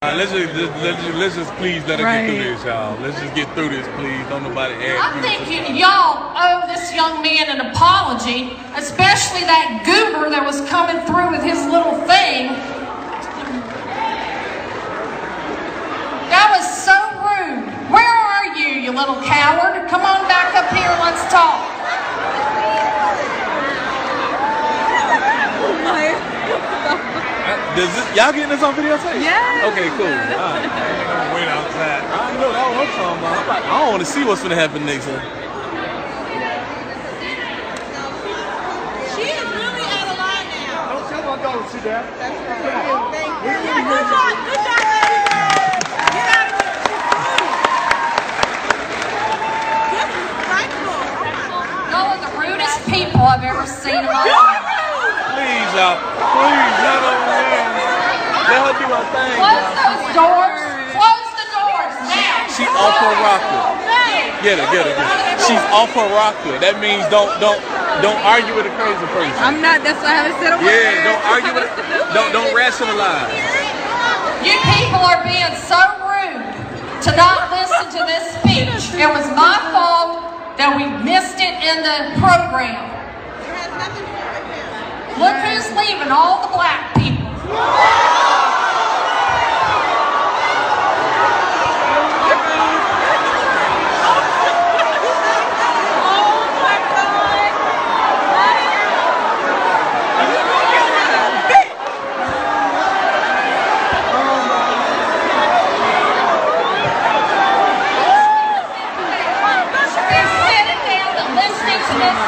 All right, let's just, let's, let's just let's just please let her Right. get through this, y'all. Let's just get through this, please. Don't nobody add. I think y- y'all owe this young man an apology, especially that goober that was coming through with his little thing. That was so rude. Where are you, you little coward? Does this, y'all getting this on video videotape? Yes. Okay, cool. All right. I ain't gonna wait outside. I know that what I'm talking about. I'm like, I don't want to see what's gonna happen next. Huh? She is really out of line now. Don't tell my daughter to sit down. Thank you. Yeah, good job. Good job, ladies. Get out of here. This is frightful. Oh my God. Y'all are the rudest people I've ever seen in my life. Please, y'all. Please, not over. Let her do her thing. Close y'all. those doors. Close the doors now. She off her rocker. Get her, get her, get her. She's off her rocker. That means don't don't don't argue with a crazy person. I'm not. That's why I haven't said a word. Yeah, don't argue with. Don't don't rationalize. You people are being so rude to not listen to this speech. It was my fault that we missed it in the program. It has nothing to do with him. Look who's leaving, all the black Let's